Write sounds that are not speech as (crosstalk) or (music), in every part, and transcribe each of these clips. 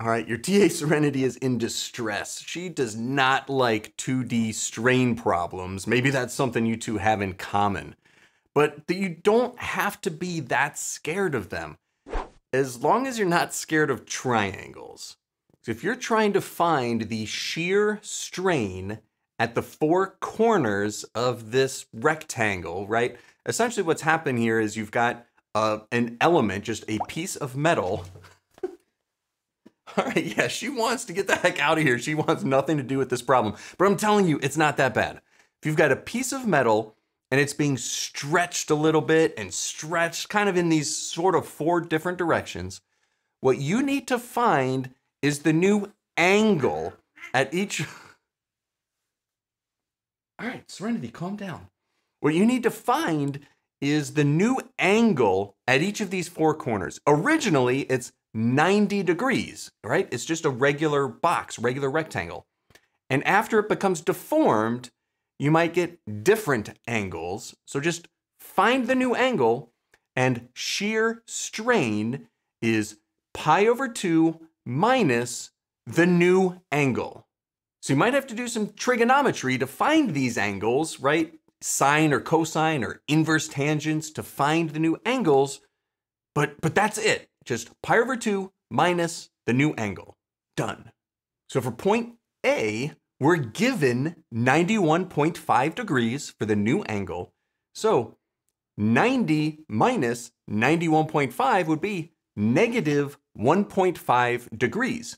All right, your TA Serenity is in distress. She does not like 2D strain problems. Maybe that's something you two have in common. But you don't have to be that scared of them. As long as you're not scared of triangles. So if you're trying to find the shear strain at the four corners of this rectangle, right? Essentially what's happened here is you've got uh, an element, just a piece of metal. All right, yeah, she wants to get the heck out of here. She wants nothing to do with this problem. But I'm telling you, it's not that bad. If you've got a piece of metal and it's being stretched a little bit and stretched kind of in these sort of four different directions, what you need to find is the new angle at each. (laughs) All right, Serenity, calm down. What you need to find is the new angle at each of these four corners. Originally, it's 90 degrees, right? It's just a regular box, regular rectangle. And after it becomes deformed, you might get different angles. So just find the new angle and shear strain is pi over 2 minus the new angle. So you might have to do some trigonometry to find these angles, right? Sine or cosine or inverse tangents to find the new angles, but, but that's it. Just pi over 2 minus the new angle. Done. So for point A, we're given 91.5 degrees for the new angle. So 90 minus 91.5 would be negative 1.5 degrees.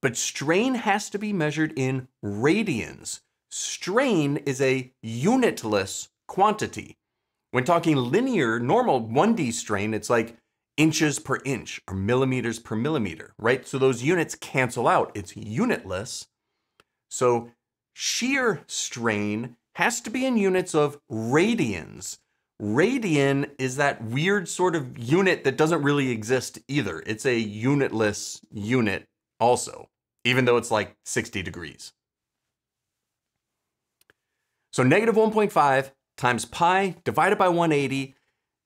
But strain has to be measured in radians. Strain is a unitless quantity. When talking linear, normal 1D strain, it's like inches per inch or millimeters per millimeter, right? So those units cancel out. It's unitless. So shear strain has to be in units of radians. Radian is that weird sort of unit that doesn't really exist either. It's a unitless unit also, even though it's like 60 degrees. So negative 1.5 times pi divided by 180,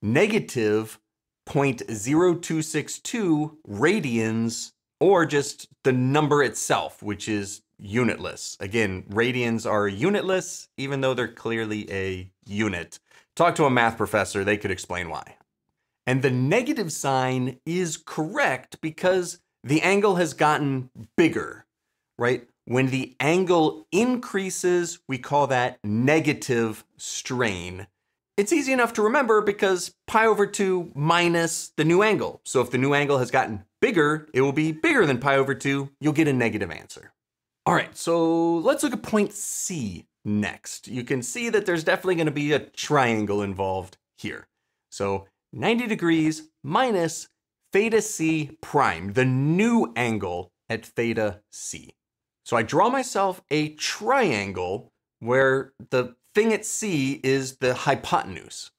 negative 0.0262 radians, or just the number itself, which is unitless. Again, radians are unitless, even though they're clearly a unit. Talk to a math professor, they could explain why. And the negative sign is correct because the angle has gotten bigger, right? When the angle increases, we call that negative strain. It's easy enough to remember because pi over 2 minus the new angle. So if the new angle has gotten bigger, it will be bigger than pi over 2. You'll get a negative answer. All right, so let's look at point C next. You can see that there's definitely going to be a triangle involved here. So 90 degrees minus theta c prime, the new angle at theta c. So I draw myself a triangle where the thing at C is the hypotenuse.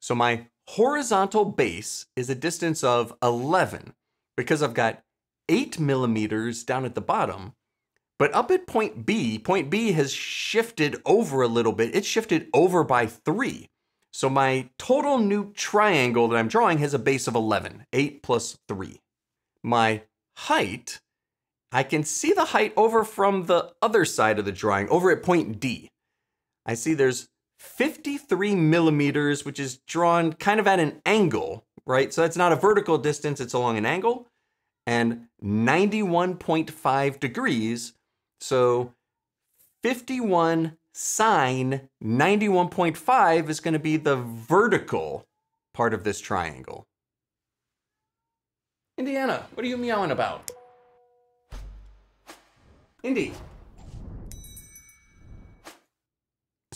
So my horizontal base is a distance of 11 because I've got 8 millimeters down at the bottom but up at point B, point B has shifted over a little bit. It's shifted over by three. So my total new triangle that I'm drawing has a base of 11, 8 plus 3. My height, I can see the height over from the other side of the drawing, over at point D. I see there's 53 millimeters, which is drawn kind of at an angle, right? So that's not a vertical distance, it's along an angle, and 91.5 degrees, so 51 sine 91.5 is going to be the vertical part of this triangle. Indiana, what are you meowing about? Indy.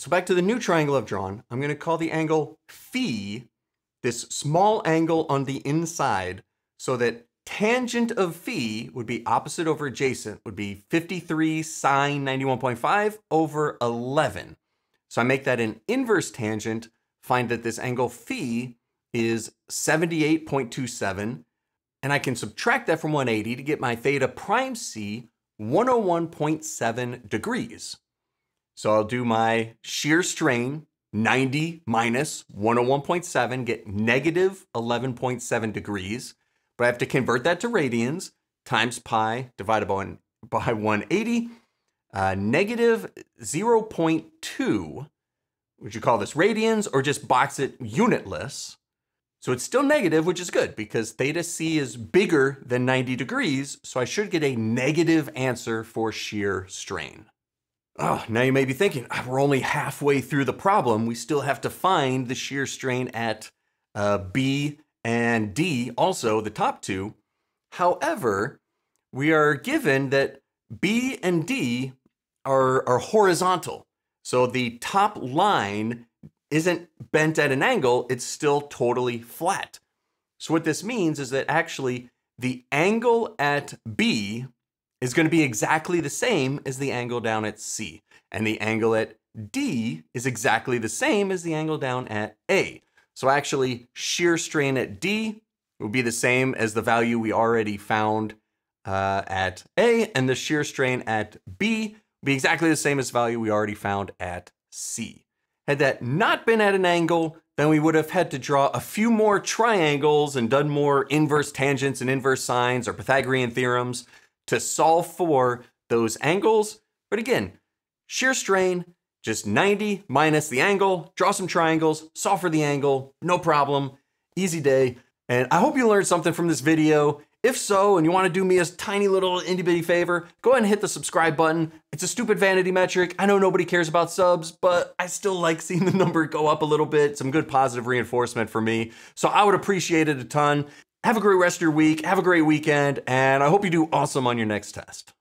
So back to the new triangle I've drawn, I'm going to call the angle phi, this small angle on the inside, so that tangent of phi would be opposite over adjacent, would be 53 sine 91.5 over 11. So I make that an inverse tangent, find that this angle phi is 78.27, and I can subtract that from 180 to get my theta prime c 101.7 degrees. So I'll do my shear strain, 90 minus 101.7, get negative 11.7 degrees but I have to convert that to radians. times pi divided by, by 180, uh, negative 0.2, would you call this radians or just box it unitless? So it's still negative, which is good because theta c is bigger than 90 degrees, so I should get a negative answer for shear strain. Oh, now you may be thinking, ah, we're only halfway through the problem. We still have to find the shear strain at uh, B and D, also the top two. However, we are given that B and D are, are horizontal. So the top line isn't bent at an angle, it's still totally flat. So what this means is that actually the angle at B is going to be exactly the same as the angle down at C. And the angle at D is exactly the same as the angle down at A. So actually, shear strain at D will be the same as the value we already found uh, at A, and the shear strain at B will be exactly the same as value we already found at C. Had that not been at an angle, then we would have had to draw a few more triangles and done more inverse tangents and inverse sines or Pythagorean theorems to solve for those angles. But again, shear strain, just 90 minus the angle, draw some triangles, solve for the angle, no problem, easy day. And I hope you learned something from this video. If so, and you want to do me a tiny little indie bitty favor, go ahead and hit the subscribe button. It's a stupid vanity metric. I know nobody cares about subs, but I still like (laughs) seeing the number go up a little bit. Some good positive reinforcement for me. So I would appreciate it a ton. Have a great rest of your week. Have a great weekend. And I hope you do awesome on your next test.